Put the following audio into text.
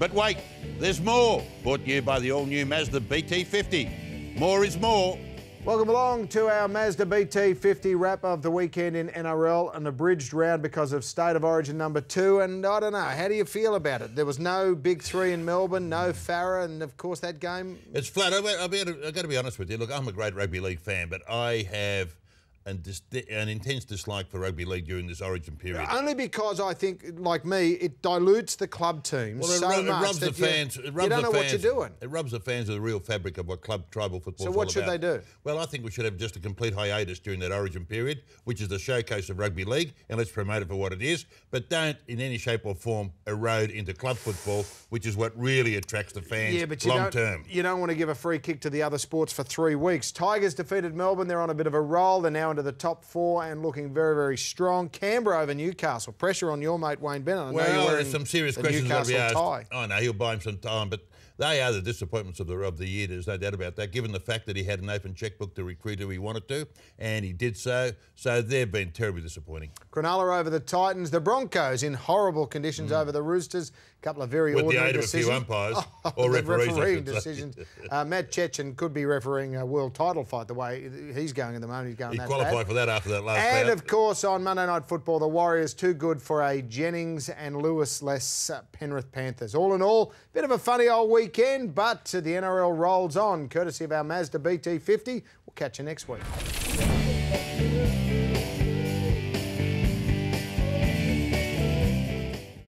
But wait, there's more. Brought to you by the all-new Mazda BT50. More is more. Welcome along to our Mazda BT50 wrap of the weekend in NRL, an abridged round because of State of Origin number two. And I don't know, how do you feel about it? There was no big three in Melbourne, no Farah, and of course that game. It's flat. I've, I've, I've got to be honest with you. Look, I'm a great rugby league fan, but I have an, an intense dislike for rugby league during this Origin period. Only because I think, like me, it dilutes the club teams well, it, so it much rubs the fans. You, it rubs you don't the know fans, what you're doing. It rubs the fans of the real fabric of what club tribal football. Is. So what should about. they do? Well, I think we should have just a complete hiatus during that Origin period, which is the showcase of rugby league, and let's promote it for what it is. But don't, in any shape or form, erode into club football, which is what really attracts the fans yeah, but you long don't, term. You don't want to give a free kick to the other sports for three weeks. Tigers defeated Melbourne. They're on a bit of a roll. They're now into the top four and looking very very, strong. Canberra over Newcastle. Pressure on your mate Wayne Bennett. I well, there's some serious questions Newcastle that tie. I know he'll buy him some time, but they are the disappointments of the of the year. There's no doubt about that. Given the fact that he had an open checkbook to recruit who he wanted to, and he did so, so they've been terribly disappointing. Cronulla over the Titans. The Broncos in horrible conditions mm. over the Roosters. A couple of very With ordinary the aid decisions. of a few umpires oh, or referees. refereeing decisions. uh, Matt Cecchin could be refereeing a world title fight the way he's going at the moment. He's going he that qualified bad. for that after that last. And of course, on Monday Night Football, the Warriors too good for a Jennings and Lewis less uh, Penrith Panthers. All in all, bit of a funny old weekend, but the NRL rolls on, courtesy of our Mazda BT50. We'll catch you next week.